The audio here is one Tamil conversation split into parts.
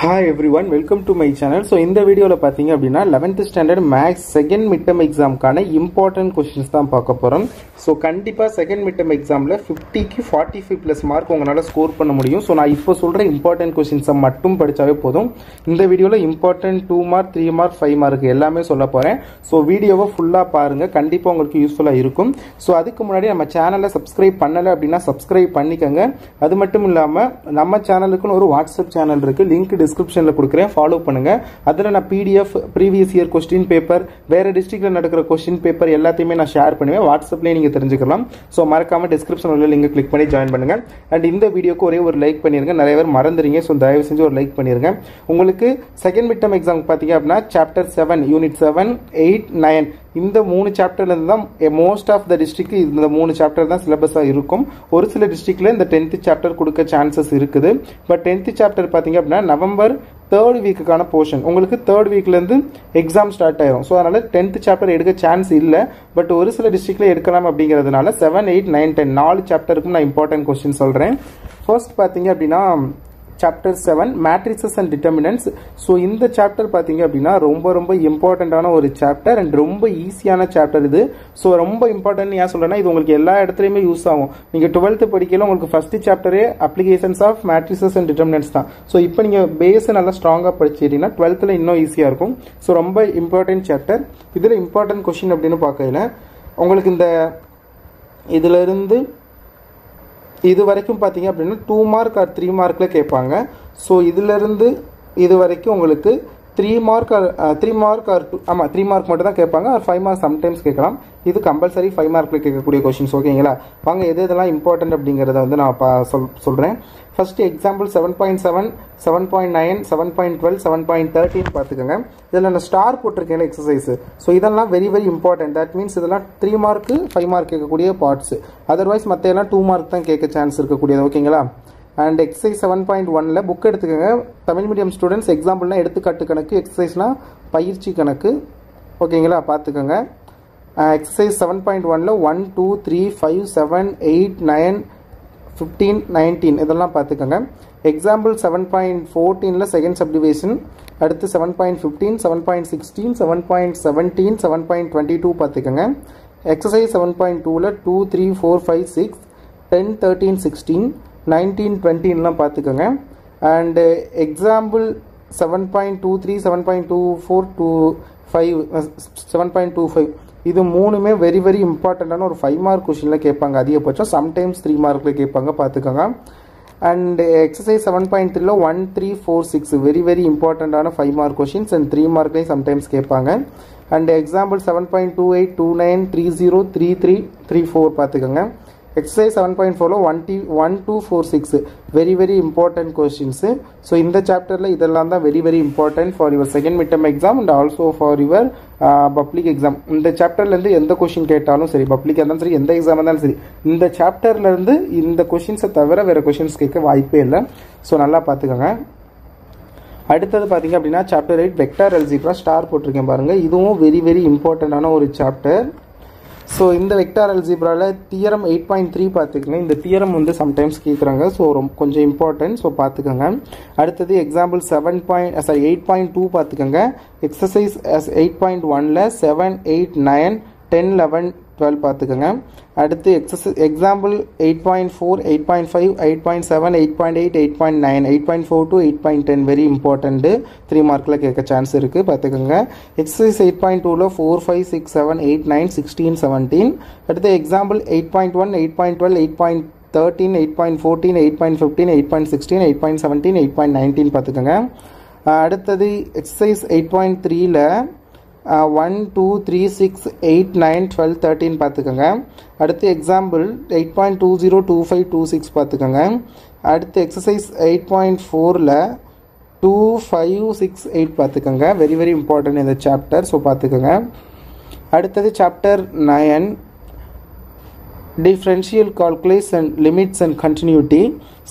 Hi everyone welcome to my channel so இந்த வீடியோவில் பார்த்தீங்க அப்படின்னா eleventh standard maths second midterm எக்ஸாமுக்கான important questions தான் பார்க்க போகிறோம் ஸோ கண்டிப்பாக செகண்ட் மிட்டம் எக்ஸாமில் ஃபிஃப்டிக்கு ஃபார்ட்டி ஃபைவ் ப்ளஸ் மார்க் உங்களால் ஸ்கோர் பண்ண முடியும். ஸோ நான் இப்போ சொல்கிற இம்பார்ட்டன்ட் கொஷின்ஸை மட்டும் படித்தாவே போதும். இந்த வீடியோவில் important two mark three mark five mark எல்லாமே சொல்ல போகிறேன் ஸோ வீடியோவை ஃபுல்லாக பாருங்கள் கண்டிப்பாக உங்களுக்கு யூஸ்ஃபுல்லாக இருக்கும். ஸோ அதுக்கு முன்னாடி நம்ம சேனலை சப்ஸ்கிரைப் பண்ணலை அப்படின்னா சப்ஸ்கிரைப் பண்ணிக்கோங்க. அது மட்டும் இல்லாமல் நம்ம சேனலுக்குன்னு ஒரு வாட்ஸ்அப் சேனல் இருக்குது லிங்க் டிஸ்கிரிப்ஷனில் கொடுக்குறேன். ஃபாலோ பண்ணுங்கள் அதில் நான் PDF previous year question paper வேறு டிஸ்ட்ரிக்டில் நடக்கிற கொஸ்டின் பேப்பர் எல்லாத்தையுமே நான் ஷேர் பண்ணுவேன். வாட்ஸ்அப்லேயே நீங்கள் தெரிஞ்சுக்கலாம். ஸோ மறக்காமல் டிஸ்கிரிப்ஷன் உள்ள லிங்க் கிளிக் பண்ணி ஜாயின் பண்ணுங்கள் அண்ட் இந்த வீடியோக்கு ஒரே ஒரு லைக் பண்ணிருங்க. நிறைய பேர் மறந்துறீங்க. ஸோ தயவு செஞ்சு ஒரு லைக் பண்ணிருங்க. உங்களுக்கு செகண்ட் மிட் டர்ம் எக்ஸாம் பார்த்தீங்க அப்படின்னா chapter seven unit seven eight nine இந்த மூணு சாப்டர்லேருந்து தான் மோஸ்ட் ஆஃப் த டிஸ்ட்ரிக்ட் இந்த மூணு சாப்டர் தான் சிலபஸாக இருக்கும். ஒரு சில டிஸ்ட்ரிக்டில் இந்த டென்த்து சாப்டர் கொடுக்க சான்சஸ் இருக்குது. பட் டென்த்து சாப்டர் பார்த்தீங்க அப்படின்னா நவம்பர் தேர்ட் வீக்குக்கான போர்ஷன் உங்களுக்கு தேர்ட் வீக்லேருந்து எக்ஸாம் ஸ்டார்ட் ஆயிரும். ஸோ அதனால் டென்த்து சாப்டர் எடுக்க சான்ஸ் இல்லை. பட் ஒரு சில டிஸ்ட்ரிக்டில் எடுக்கலாம் அப்படிங்கிறதுனால செவன் எயிட் நைன் டென் நாலு சாப்டருக்கும் நான் இம்பார்ட்டன்ட் கொஸ்டின் சொல்கிறேன் ஃபர்ஸ்ட் பார்த்தீங்க அப்படின்னா chapter seven matrices and determinants so இந்த சாப்டர் பார்த்தீங்க அப்படின்னா ரொம்ப ரொம்ப இம்பார்ட்டண்ட்டான ஒரு சாப்டர் அண்ட் ரொம்ப ஈஸியான சாப்டர் இது. ஸோ ரொம்ப இம்பார்ட்டன்ட் ஏன் சொல்கிறேன்னா இது உங்களுக்கு எல்லா இடத்துலையுமே யூஸ் ஆகும். நீங்கள் டுவெல்த்து படிக்கல உங்களுக்கு first சாப்டரே applications of matrices and determinants தான். ஸோ இப்போ நீங்கள் பேஸை நல்லா ஸ்ட்ராங்காக படிச்சிட்டீங்கன்னா டுவெல்த்தில் இன்னும் ஈஸியாக இருக்கும். ஸோ ரொம்ப இம்பார்ட்டன்ட் சாப்டர் இதில் இம்பார்ட்டன்ட் கொஷின் அப்படின்னு பார்க்கல உங்களுக்கு இந்த இதிலிருந்து இது வரைக்கும் பார்த்தீங்க அப்படின்னா டூ மார்க் ஆர் த்ரீ மார்க்கில் கேட்பாங்க. ஸோ இதிலிருந்து இது வரைக்கும் உங்களுக்கு three mark or three mark or two ஆமாம் த்ரீ மார்க் மட்டும் தான் கேட்பாங்க. ஆர் ஃபைவ் மார்க் சம்டைம்ஸ் கேட்கலாம். இது கம்பல்சரி ஃபைவ் மார்க்கில் கேட்கக்கூடிய கொஷின்ஸ் ஓகேங்களா? வாங்க எது எதெல்லாம் இம்பார்ட்டன்ட் அப்படிங்கிறத வந்து நான் பா சொல் சொல்கிறேன் first example seven point seven seven point nine seven point twelve seven point thirteen பார்த்துக்கோங்க. இதில் நான் ஸ்டார் போட்டிருக்கேன் எக்ஸசைஸ் ஸோ இதெல்லாம் very very important that means இதெல்லாம் த்ரீ மார்க்கு ஃபைவ் மார்க் கேட்கக்கூடிய பார்ட்ஸ் அதர்வைஸ் மற்ற எல்லாம் டூ மார்க் தான் கேட்க சான்ஸ் இருக்கக்கூடியது ஓகேங்களா? அண்ட் எக்ஸசைஸ் செவன் பாயிண்ட் ஒனில் புக் எடுத்துக்கோங்க. தமிழ் மீடியம் ஸ்டூடெண்ட்ஸ் எக்ஸாம்பிள்னா எடுத்துக்காட்டு கணக்கு எக்ஸசைஸ்னால் பயிற்சி கணக்கு. ஓகேங்களா பார்த்துக்கோங்க. எக்ஸசைஸ் செவன் பாயிண்ட் ஒனில் one two three five seven eight nine fifteen nineteen இதெல்லாம் பார்த்துக்கோங்க. எக்ஸாம்பிள் செவன் பாயிண்ட் ஃபோர்டீனில் செகண்ட் சப்டிவேஷன் அடுத்து seven point fifteen seven point sixteen seven point seventeen seven point twenty two பார்த்துக்கோங்க. எக்ஸசைஸ் செவன் பாயிண்ட் டூவில் two three four five six ten thirteen sixteen nineteen டுவெண்ட்டின்லாம் பார்த்துக்கோங்க. And example seven point two three seven point two four two five seven point two five இது மூணுமே வெரி வெரி இம்பார்ட்டண்ட்டான ஒரு ஃபைவ் மார்க் கொஷினில் கேட்பாங்க அதிகபட்சம். சம்டைம்ஸ் த்ரீ மார்க்கில் கேட்பாங்க பார்த்துக்கோங்க. அண்ட் எக்ஸசைஸ் செவன் பாயிண்ட் த்ரீல one three four six very very இம்பார்ட்டண்ட்டான five mark questions and three மார்க்லேயும் sometimes கேட்பாங்க. And example seven point two eight two nine three zero three three three four பார்த்துக்கோங்க. எக்ஸசைஸ் செவன் பாயிண்ட் ஃபோரில் one to one two four six very very important questions so இந்த சாப்டரில் இதெல்லாம் தான் very very important for your second midterm exam and also for your public exam இந்த சாப்டர்லேருந்து எந்த கொஷின் கேட்டாலும் சரி பப்ளிக் இருந்தாலும் சரி எந்த எக்ஸாம் இருந்தாலும் சரி இந்த சாப்டர்லேருந்து இந்த கொஷின்ஸை தவிர வேறு கொஷின்ஸ் கேட்க வாய்ப்பே இல்லை. ஸோ நல்லா பார்த்துக்கோங்க அடுத்தது பார்த்தீங்க அப்படின்னா chapter eight vector algebra star போட்டிருக்கேன் பாருங்கள் இதுவும் வெரி வெரி இம்பார்ட்டண்ட்டான ஒரு சாப்டர் ஸோ இந்த வெக்டார் அல்ஜிப்ராவில் தியரம் எயிட் பாயிண்ட் த்ரீ பார்த்துக்கோங்க. இந்த தியரம் வந்து சம்டைம்ஸ் கேட்குறாங்க ஸோ ரொம்ப கொஞ்சம் இம்பார்ட்டன்ட் ஸோ பார்த்துக்கோங்க. அடுத்தது example seven point sorry eight point two பார்த்துக்கோங்க. எக்ஸசைஸ் எயிட் பாயிண்ட் ஒனில் seven eight nine ten eleven twelve பார்த்துக்கோங்க அடுத்து excess example eight point four eight point five eight point seven eight point eight eight point nine eight point four two eight point ten very important three மார்க்கில் கேட்க சான்ஸ் இருக்குது பார்த்துக்கோங்க எக்ஸசைஸ் எயிட் பாயிண்ட் டூவில் four five six seven eight nine sixteen seventeen அடுத்து example eight point one eight point twelve eight point thirteen eight point fourteen eight point fifteen eight point sixteen eight point seventeen eight point nineteen பார்த்துக்கோங்க அடுத்தது எக்ஸசைஸ் எயிட் பாயிண்ட் த்ரீல one two three six eight nine twelve thirteen பார்த்துக்கோங்க. அடுத்து example eight point two zero two five two six பார்த்துக்கோங்க. அடுத்து எக்ஸசைஸ் எயிட் பாயிண்ட் ஃபோரில் டூ ஃபைவ் சிக்ஸ் எயிட் பார்த்துக்கோங்க. வெரி வெரி இம்பார்ட்டன்ட் இந்த சாப்டர் ஸோ பார்த்துக்கோங்க. அடுத்தது chapter nine differential calculus and limits and continuity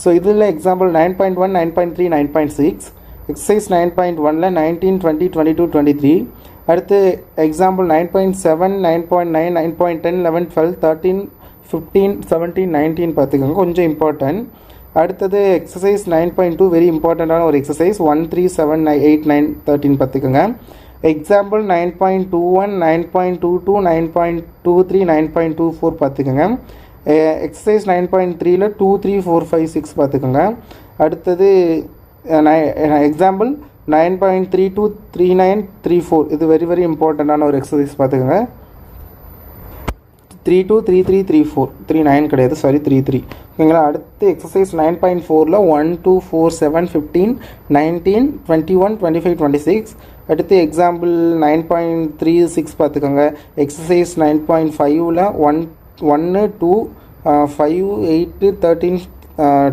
so இதில் example nine point one nine point three nine point six exercise nine point ஒனில் nineteen twenty twenty two twenty three அடுத்து example nine point seven nine point nine nine point ten eleven twelve thirteen fifteen seventeen nineteen பார்த்துக்கோங்க. கொஞ்சம் இம்பார்ட்டன்ட் அடுத்தது exercise nine point two very இம்பார்ட்டண்ட்டான ஒரு exercise one three seven nine eight nine thirteen பார்த்துக்கோங்க. Example nine point two one nine point two two nine point two three nine point two four பார்த்துக்கோங்க. எக்ஸசைஸ் நைன் பாயிண்ட் த்ரீல two three four five six பார்த்துக்கோங்க. அடுத்தது example nine point three two three nine three four. இது வெரி வெரி இம்பார்ட்டண்ட்டான ஒரு எக்ஸசைஸ் பார்த்துக்கோங்க. Three two three three three four. Three nine கிடையாது. Sorry three three. ஓகேங்களா? அடுத்து எக்ஸசைஸ் நைன் பாயிண்ட் ஃபோரில் one two four seven fifteen nineteen twenty one twenty five twenty six. அடுத்து example nine point three six பார்த்துக்கோங்க. எக்ஸசைஸ் நைன் பாயிண்ட் ஃபைவ்ல ஒன் ஒன்று two five eight thirteen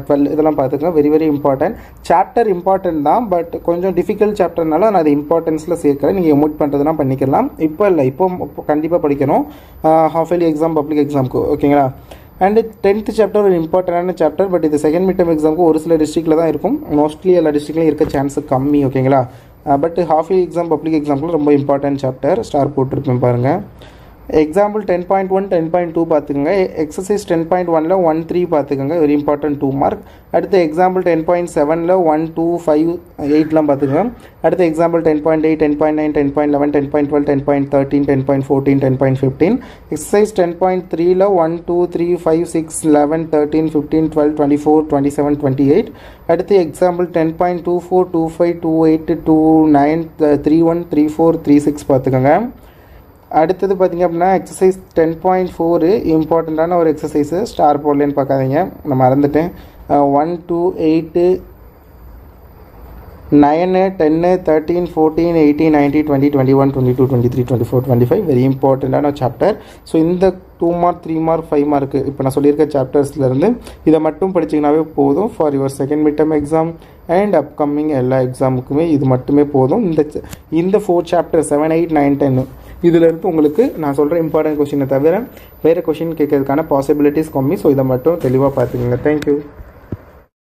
twelve இதெல்லாம் பார்த்துக்கலாம். Very very important chapter important தான் பட் கொஞ்சம் டிஃபிகல்ட் சாப்டர்னால நான் அதை இம்பார்ட்டன்ஸில் சேர்க்குறேன். நீங்கள் எமோட் பண்ணுறதுனா பண்ணிக்கலாம். இப்போ இல்லை இப்போ கண்டிப்பாக படிக்கணும். ஹாஃப் இயர்லி எக்ஸாம் பப்ளிக் எக்ஸாமுக்கு ஓகேங்களா அண்டு டென்த்து சாப்டர் ஒரு இம்பார்ட்டண்டான சாப்டர் பட் இது செகண்ட் மிட்டம் எக்ஸாமுக்கு ஒரு சில டிஸ்ட்ரிக்டில் தான் இருக்கும். மோஸ்ட்லி எல்லா டிஸ்ட்ரிக்ட்லையும் இருக்க சான்ஸ் கம்மி ஓகேங்களா but half yearly exam public எக்ஸாமுக்கு ரொம்ப இம்பார்ட்டன்ட் சாப்டர் ஸ்டார் போட்டிருப்பேன் பாருங்கள் example ten point one ten point two பார்த்துக்கோங்க எக்ஸசைஸ் டென் பாயிண்ட் ஒனில் ஒன் த்ரீ பார்த்துக்கோங்க வெரி இம்பார்ட்டன்ட் டூ மார்க் அடுத்து எக்ஸாம்பிள் டென் பாயிண்ட் செவனில் ஒன் டூ ஃபைவ் எயிட்லாம் பார்த்துக்கோங்க அடுத்து example ten point eight ten point nine ten point eleven ten point twelve ten point thirteen ten point fourteen ten point fifteen exercise ten point த்ரீல one two three five six eleven thirteen fifteen twelve twenty four twenty seven twenty eight அடுத்து example ten point two four two five two eight two nine three one three four three six பார்த்துக்கோங்க அடுத்தது பார்த்திங்க அப்படின்னா எக்ஸசைஸ் டென் பாயிண்ட் ஃபோரு இம்பார்ட்டண்ட்டான ஒரு எக்ஸசைஸு ஸ்டார் போடலன்னு பார்க்காதீங்க. நான் மறந்துட்டேன். One two eight nine ten thirteen fourteen eighteen ninety twenty twenty one twenty two twenty three twenty four twenty five very இம்பார்ட்டண்ட்டான சாப்டர் ஸோ இந்த two mark three mark five mark இப்போ நான் சொல்லியிருக்க சாப்டர்ஸ்லேருந்து இதை மட்டும் படிச்சிங்கனாவே போதும். For your second mid term exam and upcoming எல்லா எக்ஸாமுக்குமே இது மட்டுமே போதும். இந்த இந்த four chapter seven eight nine ten இதிலிருந்து உங்களுக்கு நான் சொல்கிற இம்பார்ட்டன்ட் கொஷினை தவிர வேறு கொஷின் கேட்கறதுக்கான பாசிபிலிட்டிஸ் கம்மி. ஸோ இதை மட்டும் தெளிவாக பார்த்துக்கோங்க. தேங்க்யூ